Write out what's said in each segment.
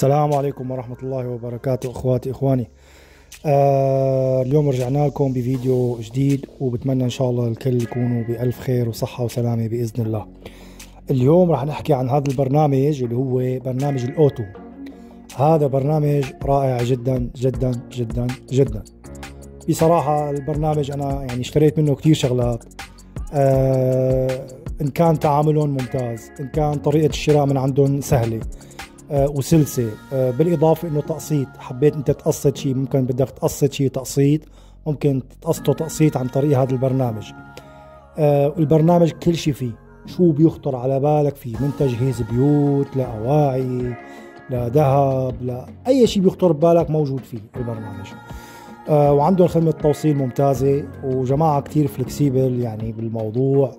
السلام عليكم ورحمة الله وبركاته أخواتي إخواني. آه اليوم رجعنا لكم بفيديو جديد وبتمنى إن شاء الله الكل يكونوا بألف خير وصحة وسلامة بإذن الله. اليوم راح نحكي عن هذا البرنامج اللي هو برنامج الأوتو. هذا برنامج رائع جدا جدا جدا جدا. بصراحة البرنامج أنا يعني اشتريت منه كتير شغلات. آه إن كان تعاملهم ممتاز إن كان طريقة الشراء من عندهم سهلة. وسلسة. آه، بالإضافة إنه تقسيط حبيت أنت تقسط شيء ممكن بدك تقسط شيء تقسيط ممكن تقسطه تقسيط عن طريق هذا البرنامج. آه، البرنامج كل شيء فيه شو بيخطر على بالك فيه من تجهيز بيوت لاواعي لذهب لاي شيء بيخطر ببالك موجود فيه البرنامج. وعندهم خدمة توصيل ممتازة وجماعة كتير فلكسيبل يعني بالموضوع.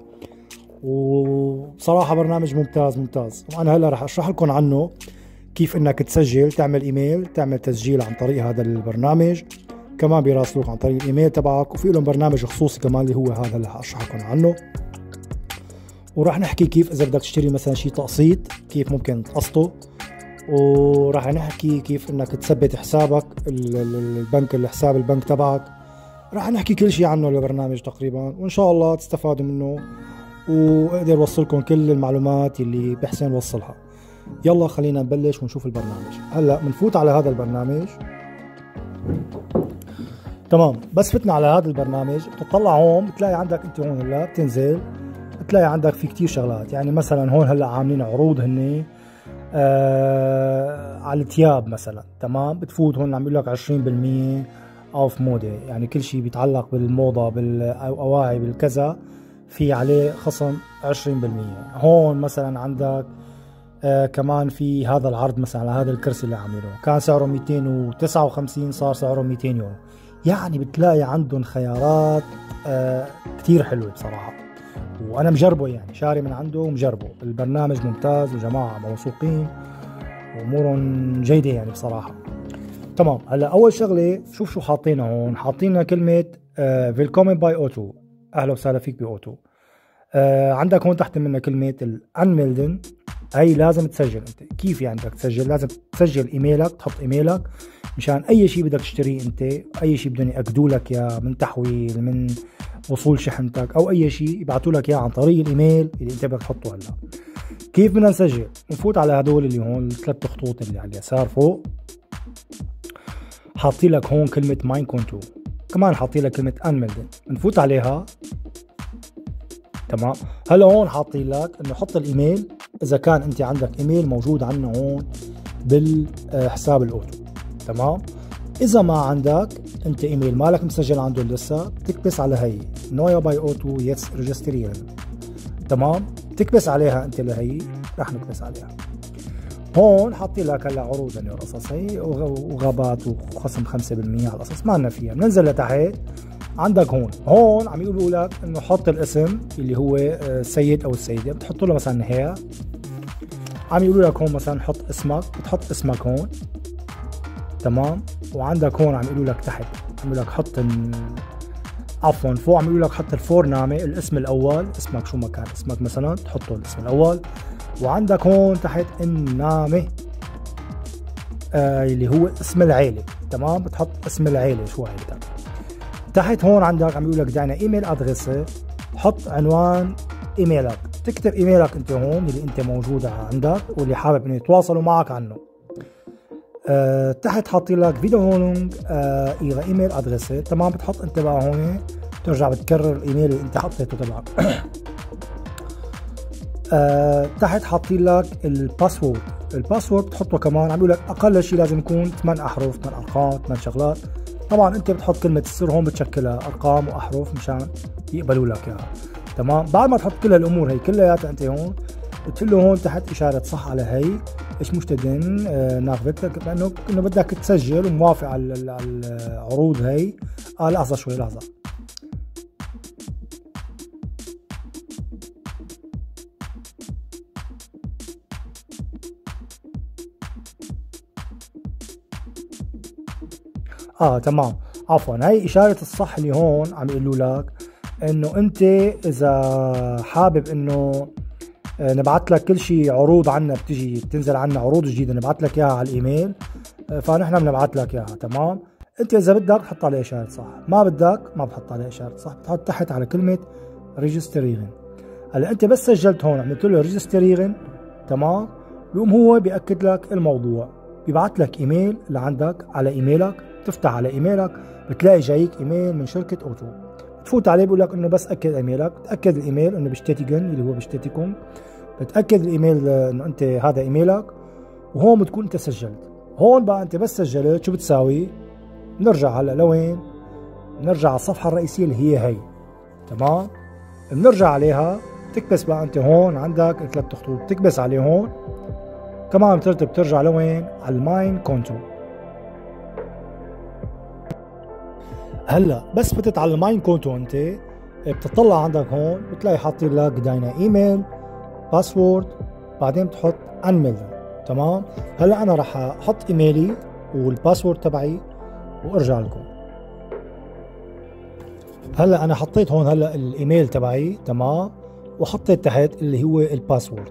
وبصراحة برنامج ممتاز ممتاز. وأنا هلأ رح أشرح لكم عنه. كيف إنك تسجل تعمل إيميل تعمل تسجيل عن طريق هذا البرنامج كمان بيراسلوك عن طريق الإيميل تبعك وفي لهم برنامج خصوصي كمان اللي هو هذا اللي حاشرح لكم عنه. وراح نحكي كيف إذا بدك تشتري مثلا شيء تقسيط كيف ممكن تقسطه. وراح نحكي كيف إنك تثبت حسابك البنك الحساب البنك تبعك. راح نحكي كل شيء عنه البرنامج تقريبا وإن شاء الله تستفادوا منه. وأقدر أوصلكم كل المعلومات اللي بحسن وصلها. يلا خلينا نبلش ونشوف البرنامج. هلا بنفوت على هذا البرنامج. تمام بس فتنا على هذا البرنامج. بتطلع هون بتلاقي عندك انت هون هلا بتنزل بتلاقي عندك في كتير شغلات. يعني مثلا هون هلا عاملين عروض هني آه على الثياب مثلا. تمام بتفوت هون عم يقول لك 20% اوف موضه يعني كل شيء بيتعلق بالموضة بالأواعي بالكذا في عليه خصم 20% هون مثلا عندك آه كمان في هذا العرض مثلا على هذا الكرسي اللي عاملينه كان سعره 259 صار سعره 200 يورو. يعني بتلاقي عندهم خيارات آه كثير حلوة بصراحة. وأنا مجربه يعني شاري من عنده ومجربه. البرنامج ممتاز وجماعة موثوقين وأمورهم جيدة يعني بصراحة. تمام هلأ أول شغلة شوف شو حاطينها هون. حاطين كلمة Willkommen bei Otto أهلا وسهلا فيك باوتو آه عندك هون تحت منها كلمة ال Anmelden هي لازم تسجل. أنت كيف يعني بدك تسجل؟ لازم تسجل إيميلك تحط إيميلك مشان أي شيء بدك تشتريه أنت أي شيء بدهم يأكدوا لك اياه من تحويل من وصول شحنتك أو أي شيء يبعثوا لك إياه عن طريق الإيميل اللي أنت بدك تحطه هلأ. كيف بدنا نسجل؟ نفوت على هدول اللي هون الثلاث خطوط اللي على اليسار فوق. حاطين لك هون كلمة mein Konto كمان حاطين لك كلمة Anmelden نفوت عليها. تمام؟ هلأ هون حاطين لك إنه حط الإيميل إذا كان أنت عندك إيميل موجود عندنا هون بالحساب الأوتو تمام؟ إذا ما عندك أنت إيميل مالك مسجل عنده لسه بتكبس على هي. neu bei Otto jetzt registrieren تمام؟ تكبس عليها أنت لهي رح نكبس عليها. هون حاطين لك هلا عروض يعني هي وغابات وخصم 5% على القصص ما لنا فيها. بننزل لتحت. عندك هون. هون عم يقولوا لك إنه حط الاسم اللي هو السيد آه، أو السيدة. بتحط له مثلا هي. عم يقولوا لك هون مثلا حط اسمك بتحط اسمك هون. تمام؟ وعندك هون عم يقولوا لك تحت. عم يقولوا لك حط عفوا فوق عم يقولوا لك حط الفورنامة الاسم الأول. اسمك شو ما كان اسمك مثلا تحطه الاسم الأول. وعندك هون تحت النامة آه اللي هو اسم العيلة. تمام؟ بتحط اسم العيلة شو عيلتك. تحت هون عندك عم يقول لك دعنا إيميل ادريس حط عنوان إيميلك. تكتب إيميلك أنت هون اللي أنت موجود عندك واللي حابب إنه يتواصلوا معك عنه. أه تحت حاطين لك فيديو هون أه إيميل ادريس تمام بتحط أنت بقى هون بترجع بتكرر الإيميل اللي أنت حطيته تبعك. أه تحت حاطين لك ال password. ال password بتحطه كمان عم يقول لك أقل شيء لازم يكون 8 أحرف 8 أرقام 8 شغلات. طبعا أنت بتحط كلمة السر هون بتشكلها أرقام وأحرف مشان يقبلوا لك إياها. تمام؟ بعد ما تحط كل هالامور هي كلياتها أنت هون بتقول له هون تحت إشارة صح على هي. ich möchte den آه Newsletter لأنه إنه بدك تسجل وموافق على العروض هي. آه لحظة شوي لحظة. آه تمام. عفوا هاي إشارة الصح اللي هون عم يقولوا لك إنه أنت إذا حابب إنه آه، نبعث لك كل شيء عروض عنا بتجي بتنزل عنا عروض جديدة نبعث لك إياها على الإيميل آه، فنحن بنبعث لك إياها تمام؟ أنت إذا بدك حط عليه إشارة صح ما بدك ما بتحط عليه إشارة صح بتحط تحت على كلمة registrieren هلأ أنت بس سجلت هون عملت له registrieren تمام؟ بيقوم هو بيأكد لك الموضوع بيبعث لك إيميل لعندك على إيميلك تفتح على إيميلك بتلاقي جايك إيميل من شركة أوتو. تفوت عليه بيقول لك إنه بس أكد إيميلك بتأكد الإيميل إنه bestätigen اللي هو bestätigen بتأكد الإيميل إنه أنت هذا إيميلك وهون بتكون أنت سجلت. هون بقى أنت بس سجلت شو بتساوي؟ بنرجع هلأ لوين؟ بنرجع على الصفحة الرئيسية اللي هي هي. تمام؟ بنرجع عليها بتكبس بقى أنت هون عندك ثلاث خطوط بتكبس عليه هون كمان بترتب بترجع لوين؟ على ال mein Konto هلا بس فتت على ال mein Konto انت بتطلع عندك هون بتلاقي حاطين لك deine E-Mail Passwort بعدين بتحط anmelden تمام؟ هلا أنا راح أحط إيميلي وال password تبعي وأرجع لكم. هلا أنا حطيت هون هلا الإيميل تبعي تمام؟ وحطيت تحت اللي هو ال password.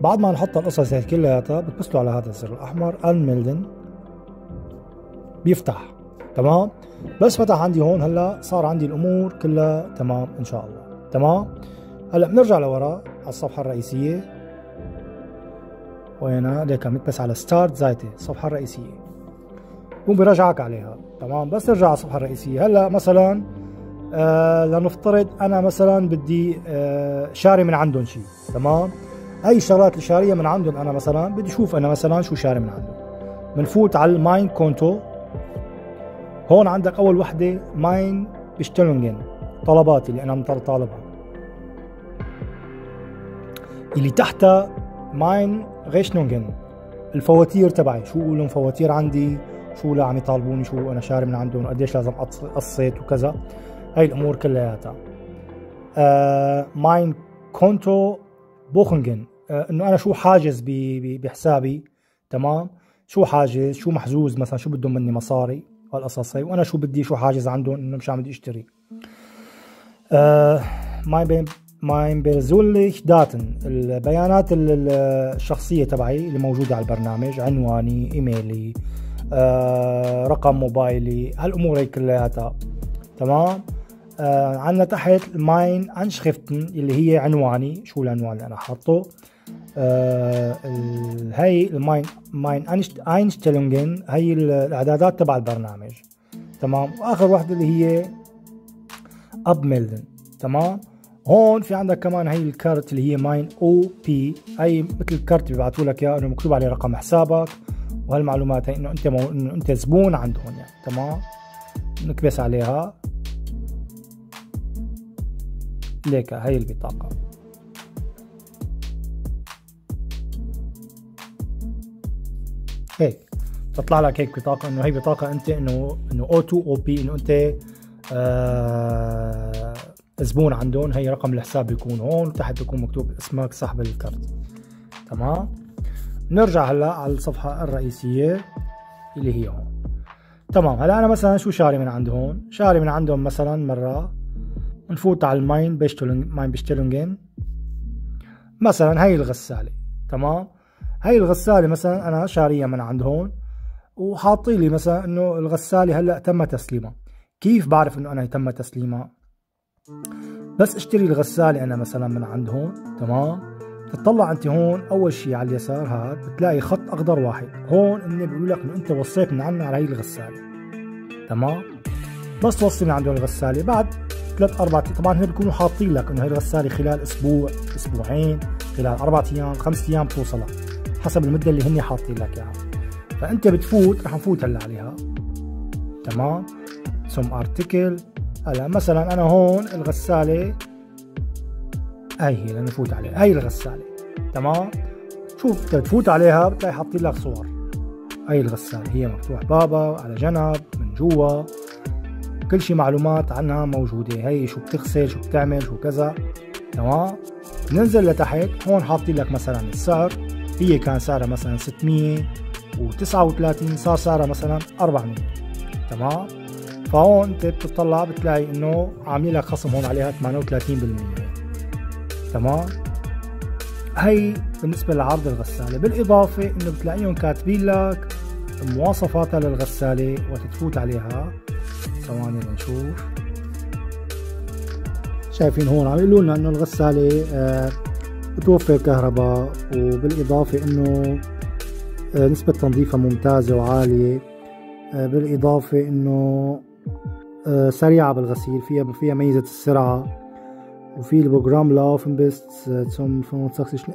بعد ما نحط القصص هي كلياتها بتكبسوا على هذا الزر الأحمر Anmelden بيفتح. تمام؟ بس فتح عندي هون هلا صار عندي الأمور كلها تمام إن شاء الله. تمام؟ هلا بنرجع لورا على الصفحة الرئيسية. وين ليك بس على Startseite الصفحة الرئيسية. بقوم برجعك عليها. تمام؟ بس ارجع على الصفحة الرئيسية. هلا مثلا آه لنفترض أنا مثلا بدي آه شاري من عندهم شيء تمام؟ هاي الشغلات اللي شاريه من عندهم أنا مثلا بدي أشوف أنا مثلا شو شاري من عندهم. بنفوت على ال Mein Konto هون عندك أول وحدة Meine Bestellungen طلباتي اللي أنا طالبها. اللي تحتها Meine Rechnungen الفواتير تبعي شو لهم فواتير عندي شو لا عم يطالبوني شو أنا شاري من عندهم قديش لازم قصيت وكذا. هاي الأمور كلياتها. آه Meine Kontobuchungen. آه إنه أنا شو حاجز بحسابي تمام؟ شو حاجز؟ شو محجوز؟ مثلا شو بدهم مني مصاري؟ هالقصص هي. وأنا شو بدي شو حاجز عندهم إنه مش عم بدي أشتري. آه Meine Meine persönliche Daten. البيانات الشخصية تبعي اللي موجودة على البرنامج عنواني إيميلي آه رقم موبايلي هالأمور هي كلياتها. تمام؟ آه عندنا تحت Meine Anschriften اللي هي عنواني شو العنوان اللي أنا حاطه. آه هي ال Meine Meine Einstellungen هي الأعدادات تبع البرنامج. تمام؟ وآخر وحدة اللي هي Abmelden. تمام؟ هون في عندك كمان هي الكارت اللي هي Meine UP. هي مثل الكارت بيبعثوا لك إياه إنه مكتوب عليه رقم حسابك وهالمعلومات هي إنه أنت مو... إنه أنت زبون عندهم يعني. تمام؟ نكبس عليها. ليك هاي البطاقة. هيك تطلع لك هيك بطاقة إنه هي بطاقة أنت إنه إنه أو 2 أو بي إنه أنت آه زبون عندهم. هي رقم الحساب بيكون هون وتحت بيكون مكتوب اسمك صاحب الكرت تمام؟ نرجع هلأ على الصفحة الرئيسية اللي هي هون. تمام؟ هلأ أنا مثلا شو شاري من عند هون؟ شاري من عندهم مثلا مرة نفوت على ال Meine Bestellung Meine Bestellungen مثلا هاي الغسالة. تمام؟ هاي الغسالة مثلا أنا شاريها من عند هون وحاطي لي مثلا إنه الغسالة هلأ تم تسليمها. كيف بعرف إنه أنا تم تسليمها؟ بس اشتري الغسالة أنا مثلا من عند هون تمام؟ تطلع أنت هون أول شيء على اليسار هاد بتلاقي خط أخضر واحد. هون إني بيقول لك إنه أنت وصيت من عنا على هي الغسالة تمام؟ بس توصي من عندهم الغسالة. بعد ثلاث أربع طبعا هن بيكونوا حاطين لك إنه هي الغسالة خلال أسبوع أسبوعين خلال أربع أيام خمس أيام بتوصلها حسب المدة اللي هن حاطين لك إياها. فأنت بتفوت رح نفوت هلأ عليها. تمام؟ ثم ارتكل هلأ مثلا أنا هون الغسالة هاي هي لنفوت عليها. هاي الغسالة. تمام؟ شوف تفوت عليها بتلاقي حاطين لك صور. هاي الغسالة. هي مفتوح بابا على جنب من جوا. كل شي معلومات عنها موجودة. هي شو بتغسل شو بتعمل شو كذا. تمام؟ ننزل لتحت. هون حاطين لك مثلا السعر. هي كان سعرها مثلا 639 صار سعرها مثلا 400 تمام؟ فهون أنت بتطلع بتلاقي إنه عاملين لك خصم هون عليها 38% تمام؟ هي بالنسبة لعرض الغسالة. بالإضافة إنه بتلاقيهم كاتبين لك مواصفاتها للغسالة وتتفوت عليها. ثواني لنشوف شايفين هون عم يقولوا لنا إنه الغسالة آه بتوفر كهرباء وبالإضافة إنه آه نسبة تنظيفها ممتازة وعالية. آه بالإضافة إنه آه سريعة بالغسيل فيها فيها ميزة السرعة وفي ال Programmlaufzeit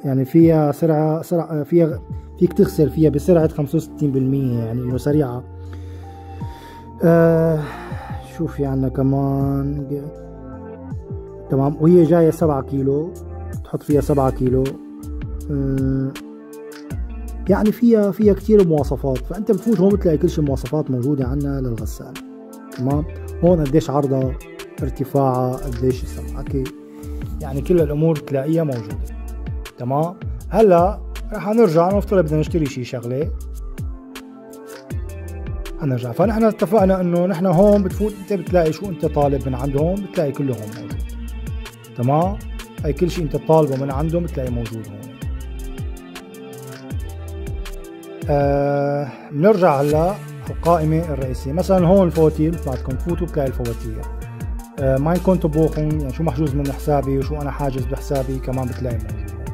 يعني فيها سرعة سرعة فيها فيك تغسل فيها بسرعة 65% يعني إنه سريعة. آه في عنا كمان تمام وهي جاية سبعة كيلو. تحط فيها سبعة كيلو. آه يعني فيها فيها كتير مواصفات. فأنت بتفوت هون بتلاقي كل شيء مواصفات موجودة عنا للغسالة. تمام؟ هون قديش عرضها ارتفاعها قديش سمعك يعني كل الأمور تلاقيها موجودة. تمام؟ هلأ رح نرجع نفترض بدنا نشتري شي شغلة. حنرجع فنحن اتفقنا إنه نحن هون بتفوت أنت بتلاقي شو أنت طالب من عندهم بتلاقي كله هون موجود. تمام؟ أي كل شيء أنت طالبه من عندهم بتلاقي موجود هون. آه بنرجع هلا القائمة الرئيسية. مثلا هون الفواتير مثل ما بدكم تفوتوا بتلاقي الفواتير. آه ما كنت بوخن يعني شو محجوز من حسابي وشو أنا حاجز بحسابي كمان بتلاقي موجود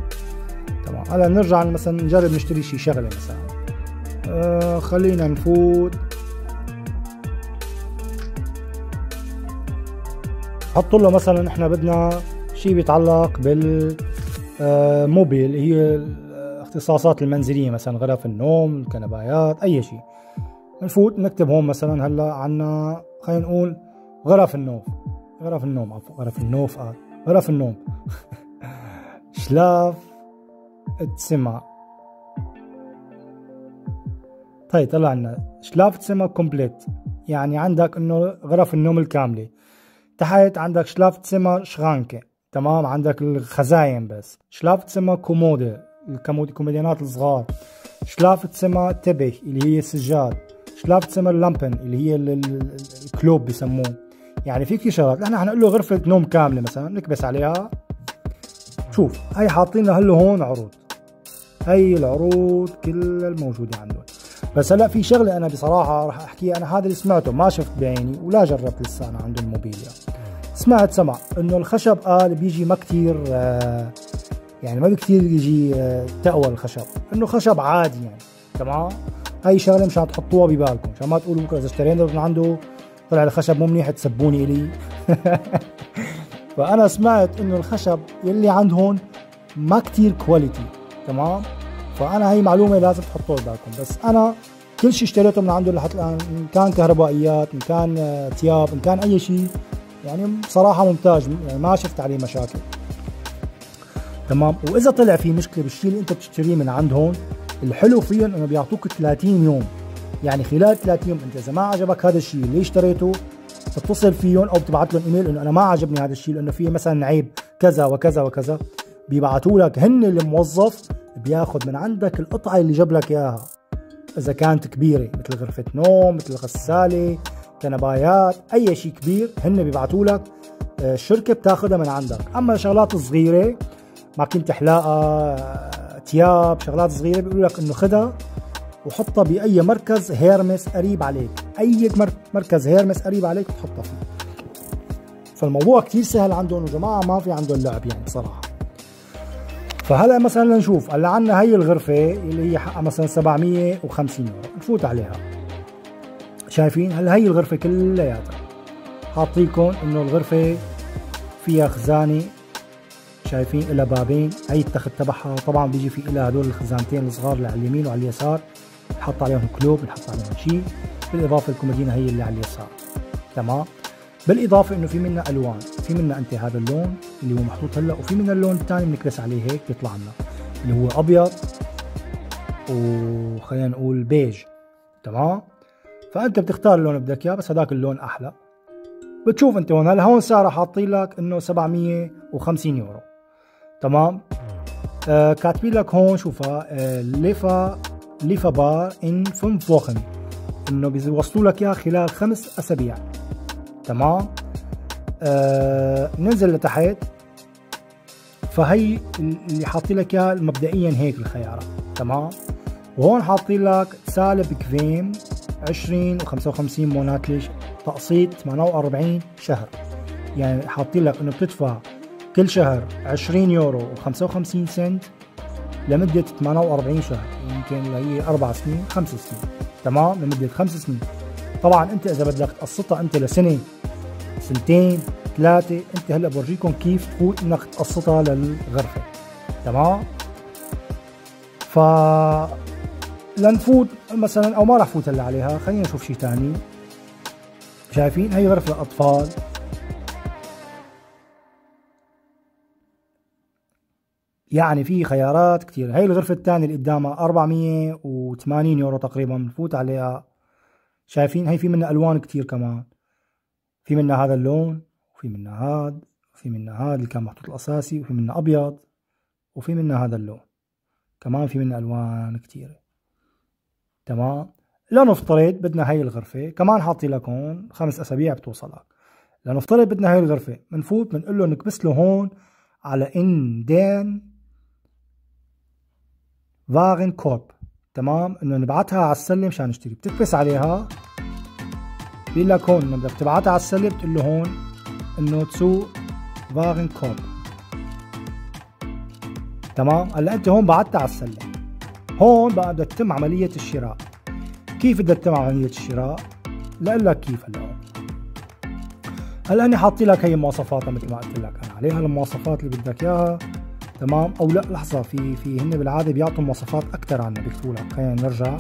تمام. هلا نرجع مثلا نجرب نشتري شي شغلة مثلا. آه خلينا نفوت. حط له مثلا إحنا بدنا شيء بيتعلق بال Möbel هي الاختصاصات المنزلية مثلا غرف النوم الكنبايات أي شيء. نفوت نكتب هون مثلا هلأ عنا خلينا نقول غرف النوم. غرف النوم عفوا غرف النوف آه. غرف النوم. Schlafzimmer طيب طلع لنا Schlafzimmer komplett. يعني عندك إنه غرف النوم الكاملة. تحت عندك Schlafzimmer Schränke. تمام؟ عندك الخزاين بس. Schlafzimmer Kommode الكوموديانات الصغار. Schlafzimmer Teppiche اللي هي السجاد. Schlafzimmer ال Lampen اللي هي الكلوب بسموه. يعني في كثير شغلات. نحن حنقول له غرفة نوم كاملة مثلا نكبس عليها. شوف هي حاطين له هلأ هون عروض. هي العروض كلها الموجودة عندهم. بس هلأ في شغلة أنا بصراحة راح أحكيها. أنا هذا اللي سمعته ما شفت بعيني ولا جربت لسه أنا عند الموبيليا سمعت سمع إنه الخشب قال بيجي ما كثير آه يعني ما بكثير يجي آه تقوى الخشب. إنه خشب عادي يعني تمام؟ هاي شغلة مشان تحطوها ببالكم. عشان ما تقولوا بكرة إذا اشترينا من عنده طلع الخشب مو منيح تسبوني إلي. فأنا سمعت إنه الخشب يلي عندهم ما كتير كواليتي تمام؟ فأنا هي معلومة لازم تحطوها ببالكم. بس أنا كل شيء اشتريته من عنده لحد الآن إن كان كهربائيات إن كان ثياب إن كان أي شيء يعني بصراحة ممتاز يعني ما شفت عليه مشاكل. تمام. وإذا طلع في مشكلة بالشيء اللي أنت بتشتريه من عندهم الحلو فيهم إنه بيعطوك 30 يوم. يعني خلال 30 يوم أنت إذا ما عجبك هذا الشيء اللي اشتريته بتتصل فيهم أو بتبعث لهم إيميل إنه أنا ما عجبني هذا الشيء لأنه فيه مثلا عيب كذا وكذا وكذا. بيبعثوا لك هن الموظف بياخذ من عندك القطعة اللي جاب لك إياها. إذا كانت كبيرة مثل غرفة نوم مثل غسالة كنبايات أي شيء كبير هن بيبعثوا لك آه، الشركة بتاخذها من عندك. أما شغلات صغيرة ماكينه حلاقه تياب شغلات صغيرة بيقولوا لك إنه خدها وحطها بأي مركز هيرمس قريب عليك. أي مركز هيرمس قريب عليك بتحطها فيه. فالموضوع كتير سهل عندهم وجماعه ما في عندهم لعب يعني بصراحة. فهلا مثلا نشوف هلا عندنا هي الغرفة اللي هي حقها مثلا 750 يورو نفوت عليها. شايفين هلا هي الغرفة كلياتها حاطيكم إنه الغرفة فيها خزانة شايفين لها بابين هي التخت تبعها. طبعا بيجي في لها هدول الخزانتين الصغار اللي على اليمين وعلى اليسار. بحط عليهم كلوب بنحط عليهم شيء بالإضافة الكومودينا هي اللي على اليسار. تمام؟ بالإضافة إنه في منها ألوان. في منها أنت هذا اللون اللي هو محطوط هلأ وفي منها اللون الثاني بنكبس عليه هيك بيطلع لنا اللي هو أبيض وخلينا نقول بيج. تمام؟ فأنت بتختار اللون اللي بدك إياه بس هذاك اللون أحلى. بتشوف أنت هون هلا هون سعره حاطين لك إنه 750 يورو. تمام؟ آه كاتبين لك هون شوفها آه ليفا ليفا بار إن فم ووخن إنه بيوصلوا لك اياها خلال خمس أسابيع. تمام؟ آه ننزل لتحت. فهي اللي حاطين لك إياها مبدئيا هيك الخيارات. تمام؟ وهون حاطين لك سالب كفيم 20 و55 مونات ليش تقسيط 48 شهر. يعني حاطين لك إنه بتدفع كل شهر 20 يورو و55 سنت لمدة 48 شهر. يمكن هي أربع سنين خمس سنين. تمام؟ لمدة خمس سنين. طبعا أنت إذا بدك تقسطها أنت لسنة سنتين ثلاثة أنت هلأ بورجيكم كيف تفوت إنك تقسطها للغرفة. تمام؟ ف لنفوت مثلا أو ما راح فوت هلا عليها. خلينا نشوف شيء ثاني شايفين؟ هي غرفة الأطفال. يعني في خيارات كثير هي الغرفة الثانية اللي قدامها 480 يورو تقريبا بنفوت عليها. شايفين؟ هي في منها ألوان كثير كمان. في منها هذا اللون وفي منها هذا وفي منها هذا اللي كان محطوط الأساسي وفي منها أبيض وفي منها هذا اللون. كمان في منها ألوان كثيرة تمام؟ لنفترض بدنا هاي الغرفة كمان حاطي لك هون خمس أسابيع بتوصلك. لنفترض بدنا هاي الغرفة بنفوت بنقول له نكبس له هون على إن دين فاغن كورب. تمام؟ إنه نبعتها على السلة مشان نشتري. بتكبس عليها بيقول لك هون انه بدك تبعتها على السلة بتقول له هون إنه تسوق فاغن كورب. تمام؟ هلأ أنت هون بعتها على السلة. هون بقى بدها تتم عملية الشراء. كيف بدها تتم عملية الشراء؟ لقول لك كيف هلا هون هلا اني حاطي لك هي مواصفاتها مثل ما قلت لك أنا عليها المواصفات اللي بدك إياها. تمام؟ أو لأ لحظة في في هن بالعادة بيعطوا مواصفات أكثر عنها بيكتبوا لك. خلينا نرجع.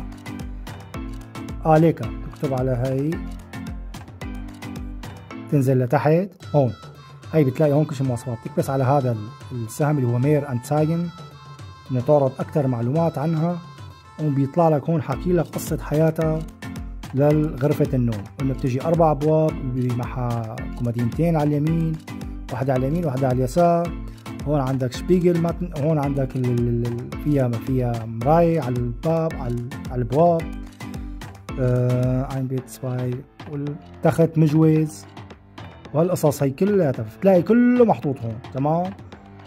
آه ليك تكتب على هي تنزل لتحت. هون. هي بتلاقي هون كل شيء مواصفات. تكبس على هذا السهم اللي هو mehr anzeigen انه تعرض أكثر معلومات عنها وبيطلع لك هون حاكي لك قصة حياتها لغرفة النوم. إنه بتجي أربع أبواب معها كومودينتين على اليمين واحدة على اليمين واحدة على اليسار. هون عندك Spiegel mitten هون عندك فيها فيها مراية على الباب على الابواب آه Bett zwei والتخت مجوز. وهالقصص هي كلها بتلاقي كله محطوط هون تمام؟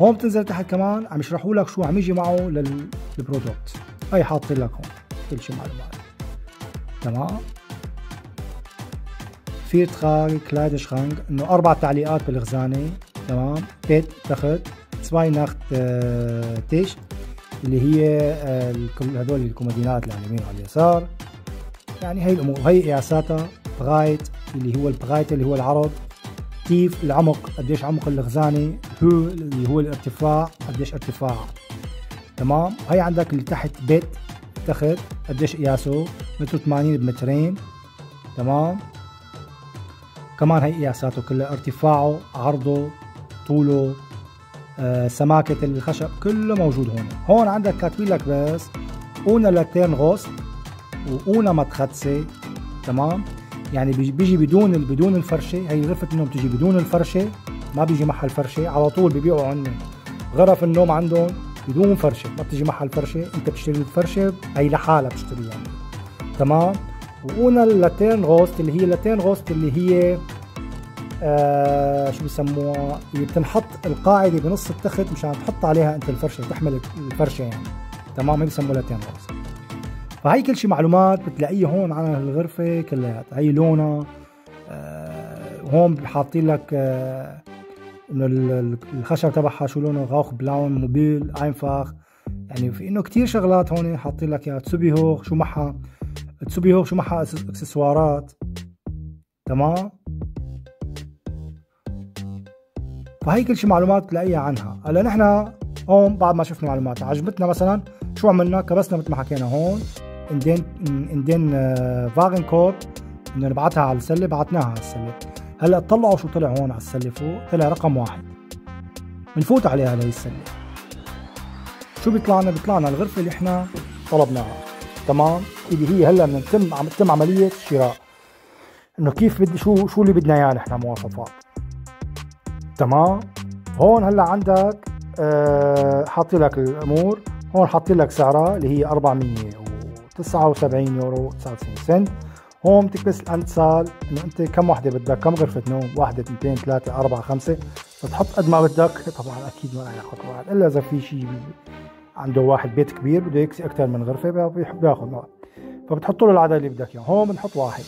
هون بتنزل تحت كمان عم يشرحوا لك شو عم يجي معه لل Produkt. هي حاطين لك هون كل شيء معلومات تمام؟ viertüriger Kleiderschrank إنه أربع تعليقات بالخزانة. تمام؟ Bett تخت zwei Nachttische اللي هي هدول الكومودينات اللي على اليمين وعلى اليسار. يعني هي الأمور هي قياساتها. Breite اللي هو ال Breite اللي هو العرض. Tiefe العمق قديش عمق الخزانة. Höhe اللي هو الارتفاع قديش ارتفاع. تمام؟ هي عندك اللي تحت بيت تخت قديش قياسه؟ متر 80 بمترين. تمام؟ كمان هي قياساته كلها ارتفاعه عرضه طوله آه، سماكة الخشب كله موجود هون. هون عندك كاتبين لك بس أونا لاتين غوست وأونا متخدسة. تمام؟ يعني بيجي بدون بدون الفرشة هي غرفة النوم بتيجي بدون الفرشة. ما بيجي معها الفرشة على طول ببيعوا عندنا غرف النوم عندهم بدون فرشة ما بتيجي معها الفرشة انت بتشتري الفرشة هي لحالها بتشتريها. يعني. تمام؟ و ohne ال Lattenrost اللي هي Lattenrost اللي هي آه شو بسموها؟ اللي بتنحط القاعدة بنص التخت مشان تحط عليها انت الفرشة تحمل الفرشة يعني. تمام؟ هي بسموها Lattenrost فهي كل شيء معلومات بتلاقيها هون على الغرفه كلياتها هي لونها آه هون حاطين لك آه الخشب تبعها شو لونه غوخ بلاون موبيل أينفاخ. يعني في إنه كتير شغلات هون حاطين لك إياها. تسوبي هوخ شو معها تسوبي هوخ شو معها أكسسوارات. تمام؟ فهي كل شيء معلومات تلاقيها عنها. هلا نحن هون بعد ما شفنا معلومات عجبتنا مثلا شو عملنا؟ كبسنا مثل ما حكينا هون. اندين إندين فاغن كود إنه نبعتها على السلة بعتناها على السلة. هلا طلعوا شو طلع هون على السلة فوق طلع رقم واحد. بنفوت عليها لهي السلة. شو بيطلع لنا بيطلع لنا الغرفة اللي إحنا طلبناها. تمام؟ اللي هي هلا بنتم عم تتم عملية شراء. إنه كيف بدي شو شو اللي بدنا إياه نحن مواصفات؟ تمام؟ هون هلا عندك أه حاطي لك الأمور. هون حاطي لك سعرها اللي هي 479 يورو 99 سنت. هون بتكبس الانتصال إنه أنت كم وحدة بدك؟ كم غرفة نوم؟ واحدة اثنتين ثلاثة أربعة خمسة. بتحط قد ما بدك؟ طبعا أكيد ما رح ياخذ واحد إلا إذا في شيء عنده واحد بيت كبير بده يكسي أكثر من غرفة بياخذ واحد فبتحط له العدد اللي بدك إياه. هون بنحط واحد.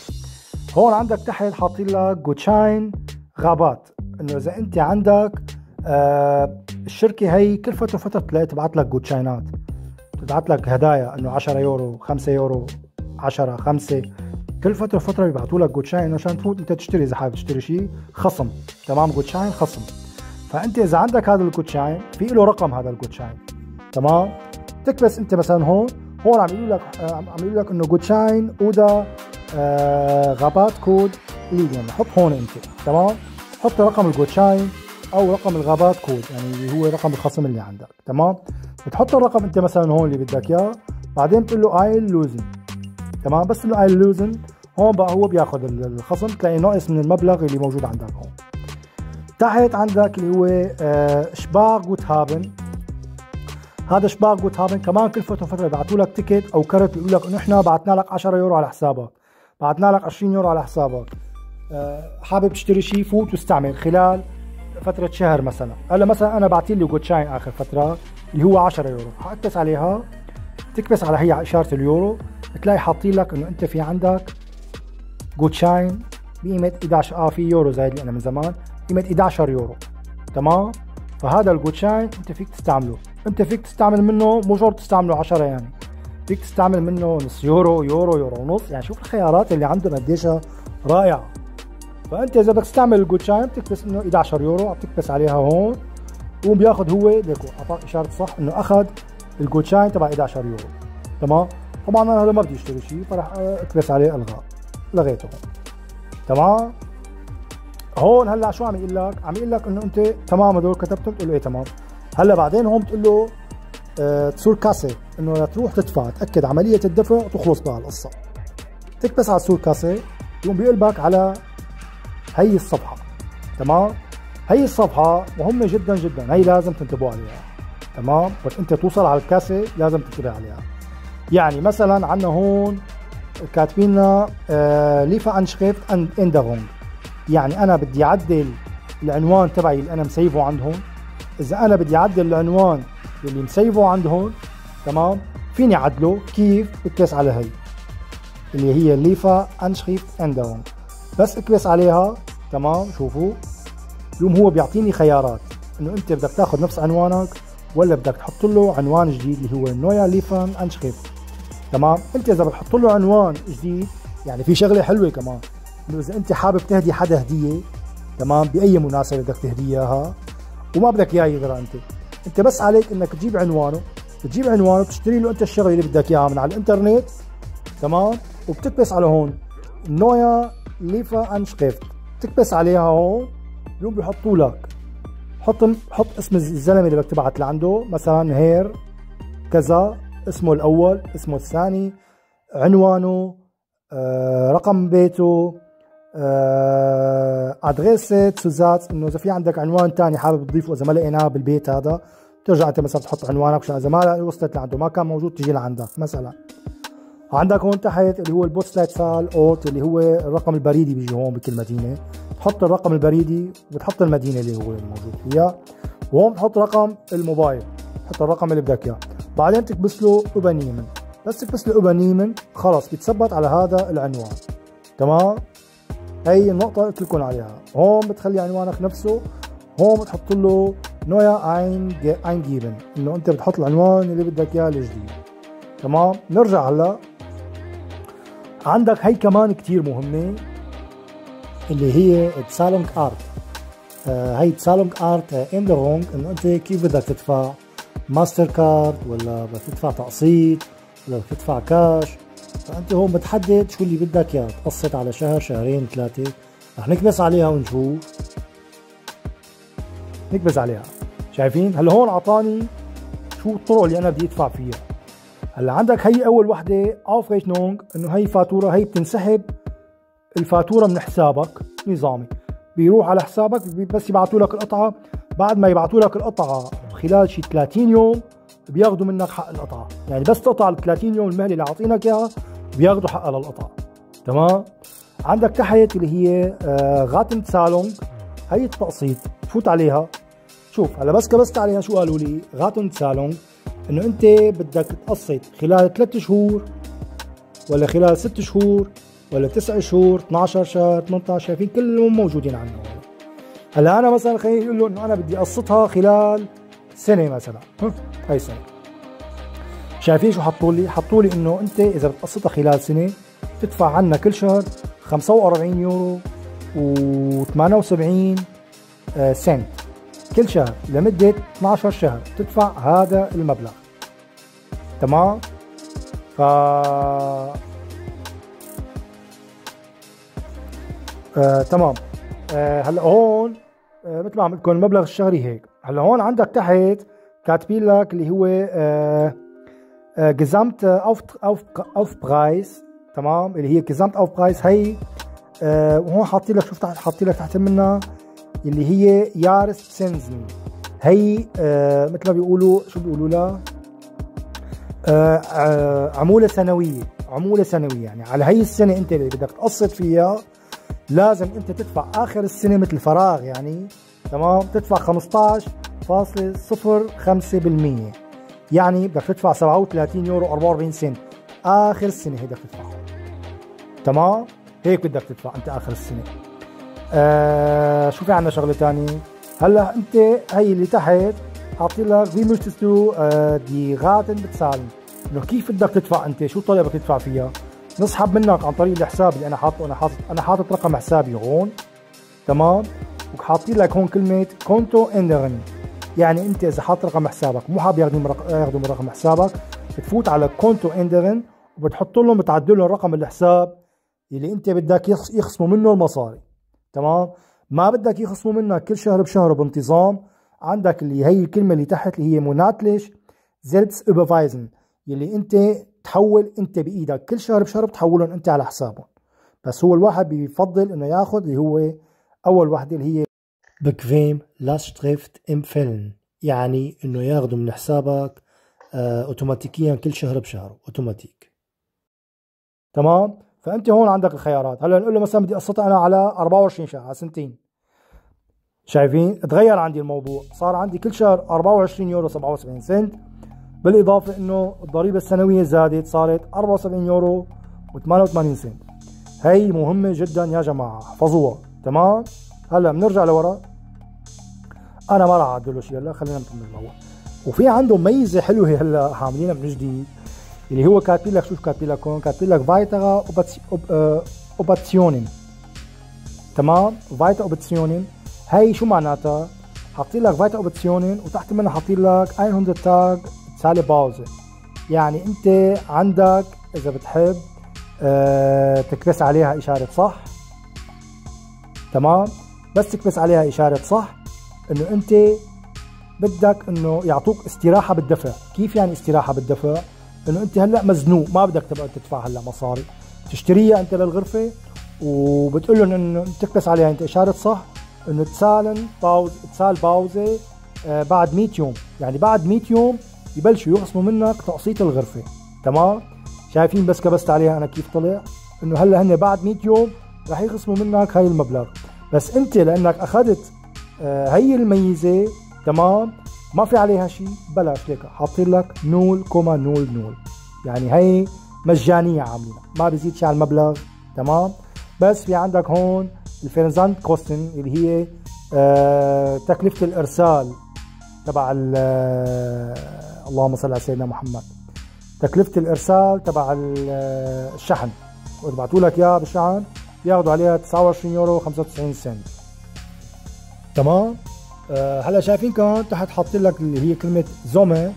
هون عندك تحت حاطين لك جوتشاين غابات. إنه إذا أنت عندك آه الشركة هي كل فترة فتره تلاقي تبعت لك Gutschein ات تبعت لك هدايا إنه 10 يورو 5 يورو 10 5 كل فترة فترة بيبعثوا لك Gutschein عشان تفوت انت تشتري إذا حابب تشتري شيء خصم. تمام؟ Gutschein خصم. فأنت إذا عندك هذا ال Gutschein في له رقم هذا ال Gutschein تمام؟ تكبس أنت مثلا هون هون عم يقول لك عم يقول لك إنه Gutschein oder آه Rabattcode ليكن حط هون أنت. تمام؟ حط رقم ال Gutschein أو رقم ال Rabattcode. يعني اللي هو رقم الخصم اللي عندك. تمام؟ بتحط الرقم أنت مثلا هون اللي بدك إياه بعدين بتقول له einlösen تمام؟ بس انه einlösen هون بقى هو بياخذ الخصم تلاقي ناقص من المبلغ اللي موجود عندك هون. تحت عندك اللي هو آه Sparguthaben هذا Sparguthaben كمان كل فترة فترة بيبعثوا لك Ticket أو كرت بيقول لك انه إحنا بعثنا لك 10 يورو على حسابك بعثنا لك 20 يورو على حسابك. آه حابب تشتري شيء فوت واستعمل. خلال فترة شهر مثلا. هلأ مثلا أنا بعطي لي Gutschein آخر فترة اللي هو 10 يورو. حاكبس عليها تكبس على هي إشارة اليورو بتلاقي حاطين لك إنه أنت في عندك Gutschein بقيمة 11 آه في يورو زايد لي أنا من زمان. قيمة 11 يورو. تمام؟ فهذا ال Gutschein أنت فيك تستعمله. أنت فيك تستعمل منه مو شرط تستعمله 10 يعني. فيك تستعمل منه نص يورو يورو يورو ونص. يعني شوف الخيارات اللي عندهم قديش رائعة. فأنت إذا بدك تستعمل ال Gutschein بتكبس إنه 11 يورو بتكبس عليها هون. وبياخذ هو ليكو أعطاك إشارة صح إنه أخذ ال Gutschein تبع 11 يورو. تمام؟ طبعا أنا هذا ما بدي أشتري شيء فرح أكبس عليه ألغاء. لغيته. تمام؟ هون هلأ شو عم يقول لك؟ عم يقول لك إنه أنت تمام هدول كتبتهم بتقول له إيه تمام. هلأ بعدين هون بتقول له آه zur Kasse إنه لتروح تدفع تأكد عملية الدفع وتخلص بقى القصة. تكبس على zur Kasse يقوم بيقلبك على هي الصفحة. تمام؟ هي الصفحة مهمة جدا جدا هي لازم تنتبهوا عليها. تمام؟ بس أنت توصل على ال Kasse لازم تنتبه عليها. يعني مثلا عندنا هون كاتبين لنا آه Lieferanschrift Änderung يعني أنا بدي أعدل العنوان تبعي اللي أنا مسيفه عندهم. إذا أنا بدي أعدل العنوان اللي مسيفه عندهم تمام؟ فيني أعدله؟ كيف؟ بكبس على هي اللي هي Lieferanschrift Änderung بس اكبس عليها تمام؟ شوفوا. اليوم هو بيعطيني خيارات. إنه أنت بدك تاخذ نفس عنوانك ولا بدك تحط له عنوان جديد اللي هو neue Lieferanschrift تمام؟ انت إذا بتحط له عنوان جديد يعني في شغلة حلوة كمان إنه إذا أنت حابب تهدي حدا هدية تمام؟ بأي مناسبة بدك تهدي إياها وما بدك إياه يقرا أنت. أنت بس عليك إنك تجيب عنوانه تجيب عنوانه تشتري له أنت الشغلة اللي بدك إياها من على الإنترنت تمام؟ وبتكبس على هون نويا ليفا انشقفت تكبس عليها هون اليوم بيحطوا لك. حط حط اسم الزلمة اللي بدك تبعت لعنده مثلا هير كذا. اسمه الأول اسمه الثاني عنوانه آه، رقم بيته آه، Adresszusatz إنه إذا في عندك عنوان ثاني حابب تضيفه إذا ما لقيناه بالبيت هذا ترجع أنت مثلا تحط عنوانك عشان إذا ما وصلت لعنده ما كان موجود تجي لعندك مثلا. عندك هون تحت اللي هو ال Postleitzahl Ort اللي هو الرقم البريدي بيجي هون بكل مدينة. تحط الرقم البريدي وتحط المدينة اللي هو موجود فيها. وهون بتحط رقم الموبايل تحط الرقم اللي بدك إياه. بعدين تكبس له übernehmen بس تكبس له übernehmen خلص بيتثبت على هذا العنوان. تمام؟ هي النقطة قلت لكم عليها. هون بتخلي عنوانك نفسه هون بتحط له neue ein eingeben إنه أنت بتحط العنوان اللي بدك إياه الجديد. تمام؟ نرجع هلا. عندك هي كمان كتير مهمة اللي هي Zahlungsart آه هي Zahlungsart Änderung إنه أنت كيف بدك تدفع. ماستر كارد ولا بدك تدفع تقسيط ولا بدك تدفع كاش. فأنت هون بتحدد شو اللي بدك إياه تقسط على شهر شهرين ثلاثة. رح نكبس عليها ونشوف نكبس عليها. شايفين؟ هلأ هون أعطاني شو الطرق اللي أنا بدي أدفع فيها. هلأ عندك هي أول وحدة Rechnung؟ إنه هي فاتورة هي بتنسحب الفاتورة من حسابك نظامي. بيروح على حسابك بس يبعثوا لك القطعة. بعد ما يبعثوا لك القطعة خلال شي 30 يوم بياخذوا منك حق القطعه يعني بس تقطع ال 30 يوم المهلة اللي عاطينك إياها بياخذوا حقها للقطعه تمام؟ عندك تحت اللي هي آه Ratenzahlung هي التقسيط فوت عليها. شوف هلا بس كبست عليها شو قالوا لي؟ Ratenzahlung إنه أنت بدك تقسط خلال 3 شهور ولا خلال 6 شهور ولا 9 شهور 12 شهر 18 شايفين كلهم موجودين عندنا. هلا أنا مثلا خليني أقول له إنه أنا بدي اقسطها خلال سنة مثلا. هاي سنة. شايفين شو حطوا لي حطوا لي إنه أنت إذا بتقسطها خلال سنة تدفع عنا كل شهر 45 يورو و78 آه، سنت. كل شهر لمدة 12 شهر تدفع هذا المبلغ. تمام؟ ف آه، تمام. آه، هلأ هون آه، مثل ما عم لكم المبلغ الشهري هيك. هلا هون عندك تحت كاتبين لك اللي هو Gesamt auf auf Aufpreis تمام؟ اللي هي Gesamtaufpreis هي آه، وهون حاطين لك شوف تحت حاطين لك تحت منها اللي هي يارس سينزن هي آه، مثل ما بيقولوا شو بيقولوا لها؟ آه، عمولة سنوية. عمولة سنوية يعني على هي السنة أنت اللي بدك تقسط فيها لازم أنت تدفع آخر السنة مثل فراغ يعني. تمام؟ تدفع 15.05% يعني بدك تدفع 37 يورو 44 سنت. آخر السنة هي بدك تمام؟ هيك بدك تدفع أنت آخر السنة. آه شو في عندنا شغلة تانية؟ هلأ أنت هي اللي تحت حاطين لك möchtest du äh, die Raten bezahlen إنه كيف بدك تدفع أنت؟ شو الطريقة بدك تدفع فيها؟ نسحب منك عن طريق الحساب اللي أنا حاطه. أنا حاطط أنا حاطط رقم حسابي هون. تمام؟ وحاطين لك هون كلمة Konto ändern يعني أنت إذا حاط رقم حسابك مو حابب ياخذوا ياخذوا من رقم حسابك بتفوت على Konto ändern وبتحط لهم بتعدل لهم رقم الحساب اللي أنت بدك يخص- يخصموا منه المصاري. تمام؟ ما بدك يخصموا منك كل شهر بشهر بانتظام عندك اللي هي الكلمة اللي تحت اللي هي monatlich selbst überweisen يلي أنت تحول أنت بإيدك. كل شهر بشهر بتحولهم أنت على حسابهم. بس هو الواحد بيفضل إنه ياخذ اللي هو أول وحده اللي هي bequem Lastschrift empfehlen يعني إنه ياخذوا من حسابك آه، اوتوماتيكيا كل شهر بشهر أوتوماتيك. تمام؟ فأنت هون عندك الخيارات. هلأ نقول له مثلا بدي اقسطها أنا على 24 شهر على سنتين. شايفين؟ تغير عندي الموضوع. صار عندي كل شهر 24 يورو 77 سنت. بالإضافة إنه الضريبة السنوية زادت صارت 74 يورو و88 سنت. هي مهمة جدا يا جماعة. احفظوها تمام؟ هلا بنرجع لورا. أنا ما راح أعدل له شيء هلا خلينا نكمل الموضوع. وفي عندهم ميزة حلوة هلا عاملينها من جديد اللي هو كاتبين لك شو كاتبين لك هون؟ كاتبين لك weitere Optionen. تمام؟ weitere Optionen. هي شو معناتها؟ حاطين لك weitere Optionen وتحت منها حاطين لك 100 Tage Zahlpause. يعني أنت عندك إذا بتحب آه تكبس عليها إشارة صح؟ تمام؟ بس تكبس عليها إشارة صح إنه أنت بدك إنه يعطوك استراحة بالدفع. كيف يعني استراحة بالدفع؟ إنه أنت هلأ مزنوق ما بدك تبقى تدفع هلأ مصاري. تشتريها أنت للغرفة وبتقول لهم إنه تكبس عليها أنت إشارة صح إنه تسالن باوز تسال باوزة آه بعد 100 يوم. يعني بعد 100 يوم يبلشوا يخصموا منك تقسيط الغرفة. تمام؟ شايفين بس كبست عليها أنا كيف طلع؟ إنه هلأ هن بعد 100 يوم رح يخصموا منك هاي المبلغ. بس انت لأنك أخذت آه هي الميزة تمام؟ ما في عليها شيء بلاش ليك. حاطين لك 0.00 يعني هي مجانية عاملينها ما بيزيد شيء على المبلغ تمام؟ بس في عندك هون الفيرنزانت كوستن اللي هي آه تكلفة الإرسال تبع آه، اللهم صل على سيدنا محمد. تكلفة الإرسال تبع ال- الشحن. وإذا بعثوا لك إياها بالشحن بياخذوا عليها 29 يورو 95 سنت. تمام؟ آه هلا شايفين كمان تحت حاطين لك اللي هي كلمة زوما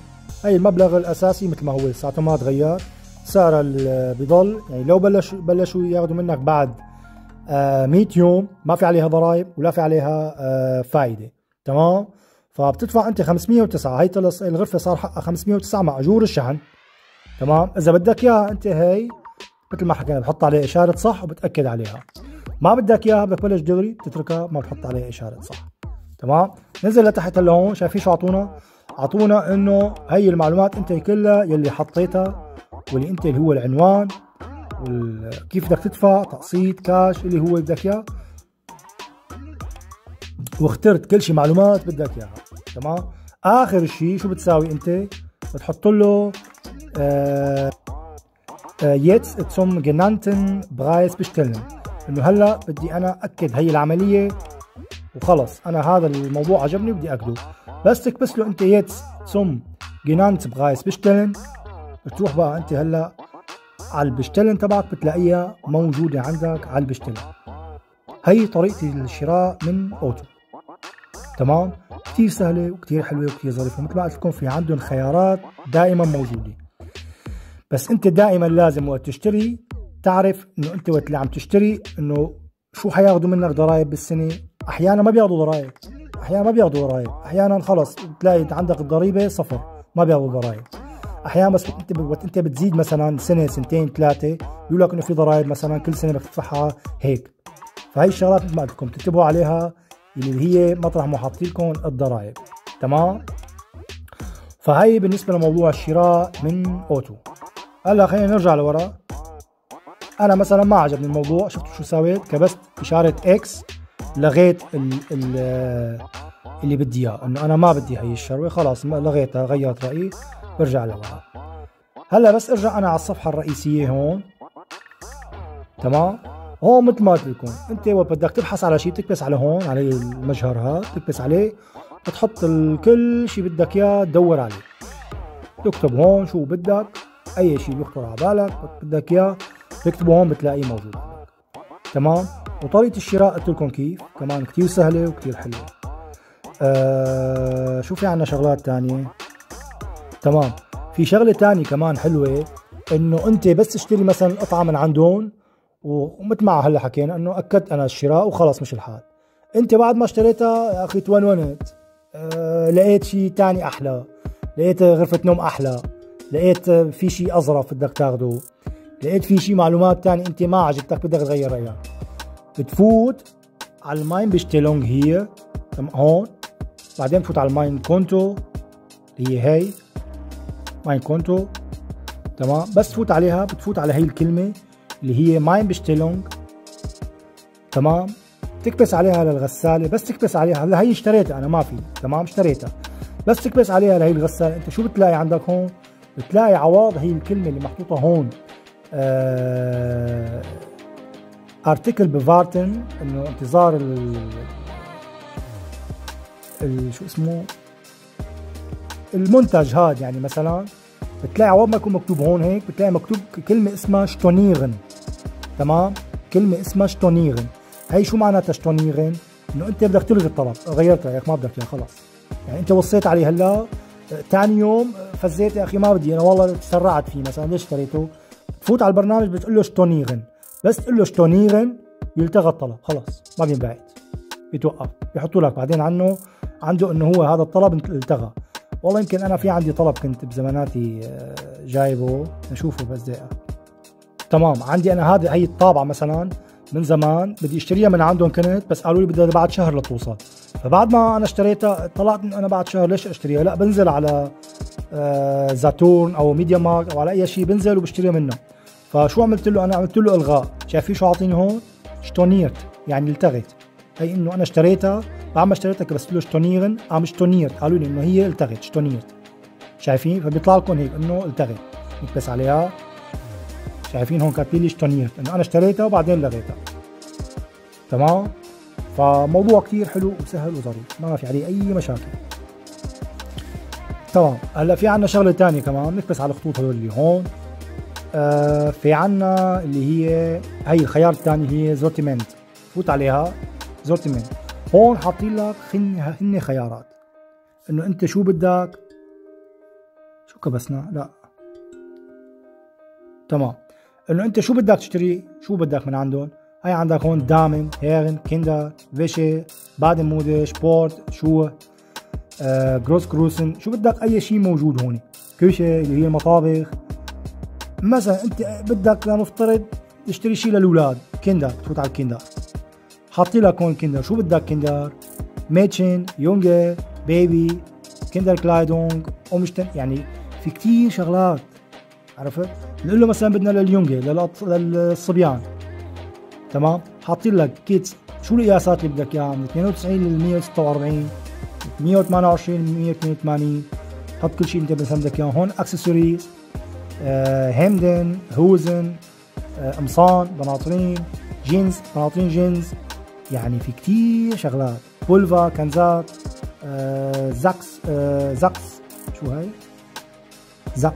هي المبلغ الأساسي مثل ما هو ساعته ما تغير. سعر ال- بضل. يعني لو بلش بلشوا ياخذوا منك بعد آه 100 يوم ما في عليها ضرائب ولا في عليها آه فائده تمام؟ فبتدفع أنت 509 هي الغرفة صار حقها 509 مع أجور الشحن. تمام؟ إذا بدك إياها أنت هي مثل ما حكينا بحط عليها إشارة صح وبتأكد عليها. ما بدك إياها بدك تبلش دغري بتتركها ما بتحط عليها إشارة صح. تمام؟ نزل لتحت هلا هون شايفين شو أعطونا؟ أعطونا إنه هي المعلومات أنت كلها يلي حطيتها واللي أنت اللي هو العنوان كيف بدك تدفع تقسيط كاش اللي هو بدك إياه. واخترت كل شيء معلومات بدك إياها. تمام؟ آخر شيء شو بتساوي أنت؟ بتحط له آه آه jetzt zum genannten Preis bestellen إنه هلا بدي أنا اكد هي العملية وخلص. أنا هذا الموضوع عجبني بدي اكده بس تكبس له أنت jetzt zum genannten Preis bestellen بتروح بقى أنت هلا على ال Bestellen تبعك بتلاقيها موجودة عندك على ال Bestellen هي طريقة الشراء من أوتو. تمام؟ كتير سهلة وكتير حلوة وكتير ظريفة. مثل ما قلت لكم في عندهم خيارات دائما موجودة. بس انت دائما لازم وقت تشتري تعرف انه انت وقت اللي عم تشتري انه شو حياخذوا منك ضرائب بالسنة. أحيانا ما بياخذوا ضرائب. أحيانا ما بياخذوا ضرائب. أحيانا خلص بتلاقي عندك الضريبه صفر. ما بياخذوا ضرائب. أحيانا بس انت وقت انت بتزيد مثلا سنة سنتين ثلاثة بيقول لك إنه في ضرائب مثلا كل سنة بدك تدفعها هيك. فهي الشغلات مثل ما قلت لكم تنتبهوا عليها اللي هي مطرح ما حاطين لكم الضرائب. تمام؟ فهي بالنسبة لموضوع الشراء من أوتو. هلا خلينا نرجع لورا. أنا مثلا ما عجبني الموضوع. شفتوا شو سويت؟ كبست إشارة X لغيت ال ال اللي بدي إياه. إنه أنا ما بدي هي الشروة. خلاص لغيتها غيرت رأيي. برجع لورا. هلا بس ارجع أنا على الصفحة الرئيسية هون. تمام؟ هون مثل ما قلت لكم. أنت وقت بدك تبحث على شيء بتكبس على هون على المجهر هذا. بتكبس عليه. بتحط كل شيء بدك إياه تدور عليه. تكتب هون شو بدك. أي شيء بيخطر على بالك بدك إياه تكتبه هون بتلاقيه موجود عندك. تمام؟ وطريقة الشراء قلت لكم كيف؟ كمان كتير سهلة وكتير حلوة. آه شو في عنا شغلات تانية؟ تمام. في شغلة تانية كمان حلوة إنه أنت بس تشتري مثلا قطعة من عندهم ومثل ما هلأ حكينا إنه اكدت أنا الشراء وخلص مش الحال. أنت بعد ما اشتريتها يا أخي تونونت أه لقيت شيء تاني أحلى. لقيت غرفة نوم أحلى. لقيت في شيء أظرف بدك تاخده. لقيت في شيء معلومات تانية. أنت ما عجبتك بدك تغير رأيك. بتفوت على ال meine Bestellung هي هون. بعدين بتفوت على ال mein Konto اللي هي mein Konto تمام. بس تفوت عليها بتفوت على هي الكلمة اللي هي meine Bestellung تمام. تكبس عليها للغسالة. بس تكبس عليها. هلا هي اشتريتها أنا ما في. تمام. اشتريتها. بس تكبس عليها لهي الغسالة. أنت شو بتلاقي عندك هون؟ بتلاقي عواض هي الكلمة اللي محطوطة هون. آه ارتكل بفارتن إنه انتظار ال, ال شو اسمه؟ المنتج هذا يعني مثلا. بتلاقي عوض ما يكون مكتوب هون هيك بتلاقي مكتوب كلمة اسمها شتونيغن. تمام؟ كلمة اسمها شتونيغن. هي شو معناتها شتونيغن؟ إنه أنت بدك تلغي الطلب غيرت رايك ما بدك اياه خلص. يعني أنت وصيت عليه هلا ثاني يوم فزيت يا أخي ما بدي أنا والله تسرعت فيه مثلا ليش اشتريته؟ تفوت على البرنامج بتقول له شتونيغن. بس تقول له شتونيغن يلتغى الطلب خلص ما بينبعت بيتوقف بيحطوا لك بعدين عنه عنده إنه هو هذا الطلب التغى والله يمكن أنا في عندي طلب كنت بزماناتي آه، جايبه نشوفه بس دقيقه تمام عندي أنا هذه هي الطابعة مثلا من زمان بدي أشتريها من عندهم كنت بس قالوا لي بدها بعد شهر لتوصل. فبعد ما أنا اشتريتها طلعت أنا بعد شهر ليش أشتريها؟ لا بنزل على آه، Saturn أو Media Markt أو على أي شيء بنزل وبشتريها منه. فشو عملت له؟ أنا عملت له إلغاء. شايفين شو عاطيني هون؟ storniert يعني التغت. هي إنه أنا اشتريتها بعد ما اشتريتها كبست له stornieren قام storniert. قالوا لي إنه هي التغت storniert. شايفين؟ فبيطلع لكم هيك إنه التغت. بس عليها. شايفين؟ هون كاتبين لي storniert. إنه أنا اشتريتها وبعدين لغيتها. تمام؟ فموضوع كثير حلو وسهل وظريف ما في عليه أي مشاكل. تمام. هلأ في عنا شغلة ثانية كمان نكبس على الخطوط هدول اللي هون. آه في عنا اللي هي هي الخيار الثاني هي Sortiment. فوت عليها. Sortiment. هون حاطين لك هن خيارات. إنه أنت شو بدك؟ شو كبسنا؟ لا. تمام. إنه أنت شو بدك تشتري؟ شو بدك من عندهم؟ هاي عندك هون Damen Herren Kinder Wäsche Bademode Sport Schuhe آه große Größen شو بدك اي شيء موجود هون Küche اللي هي المطابخ مثلا انت بدك لنفترض تشتري شيء للاولاد Kinder تفوت على ال Kinder حاطين لك هون Kinder شو بدك Kinder Mädchen Junge Baby Kinderkleidung ومشتن يعني في كتير شغلات عرفت نقول له مثلا بدنا لليونجي للصبيان تمام؟ حاطين لك كيتس شو القياسات اللي بدك إياها؟ من 92 لل 146 128 182 حط كل شيء انت مثلا بدك إياه. هون Accessoires آه Hemden Hosen آه قمصان بناطرين جينز بناطرين جينز. يعني في كتير شغلات. Pullover كنزات آه زاكس آه شو هاي؟ زق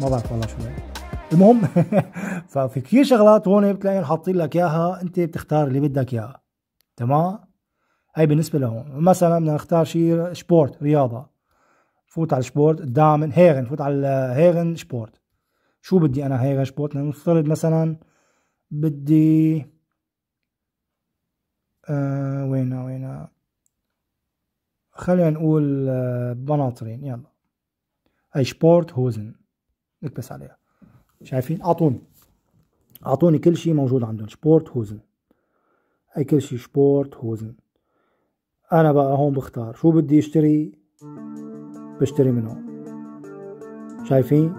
ما بعرف والله شو هاي. المهم ففي كثير شغلات هون بتلاقيهم حاطين لك إياها أنت بتختار اللي بدك إياها. تمام؟ هاي بالنسبة لهون. مثلا بدنا نختار شيء Sport رياضة. فوت على ال Sport Damen Herren فوت على Herren Sport شو بدي أنا Herren Sport نفترض مثلا بدي آه وينها وينها؟ خلينا نقول آه بناطرين. يلا. هاي Sporthosen نكبس عليها. شايفين؟ أعطوني. أعطوني كل شيء موجود عندهم. Sporthosen. هاي كل شيء Sporthosen. أنا بقى هون بختار. شو بدي أشتري؟ بشتري منه شايفين؟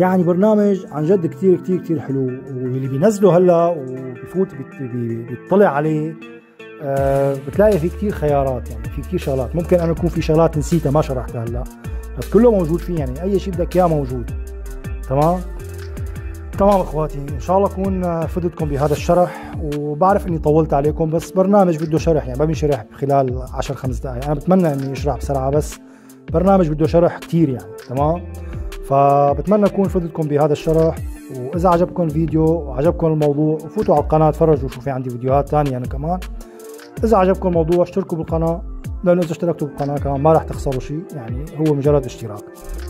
يعني برنامج عن جد كتير كتير كتير حلو واللي بينزله هلأ وبفوت بيطلع عليه آه بتلاقي في كتير خيارات يعني في كتير شغلات. ممكن أنا يكون في شغلات نسيتها ما شرحتها هلأ. بس كله موجود فيه يعني أي شيء بدك إياه موجود. تمام؟ تمام اخواتي إن شاء الله أكون فدتكم بهذا الشرح وبعرف إني طولت عليكم بس برنامج بده شرح يعني ما بينشرح خلال 10 5 دقائق أنا بتمنى إني أشرح بسرعة بس برنامج بده شرح كتير يعني تمام؟ فبتمنى أكون فدتكم بهذا الشرح وإذا عجبكم الفيديو وعجبكم الموضوع فوتوا على القناة تفرجوا شو في عندي فيديوهات ثانية أنا كمان. إذا عجبكم الموضوع اشتركوا بالقناة لأنه إذا اشتركتوا بالقناه كمان ما راح تخسروا شيء يعني هو مجرد اشتراك.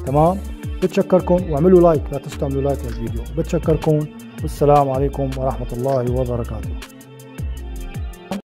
تمام؟ بتشكركم واعملوا like لا تنسوا تعملوا like للفيديو. بتشكركم والسلام عليكم ورحمة الله وبركاته.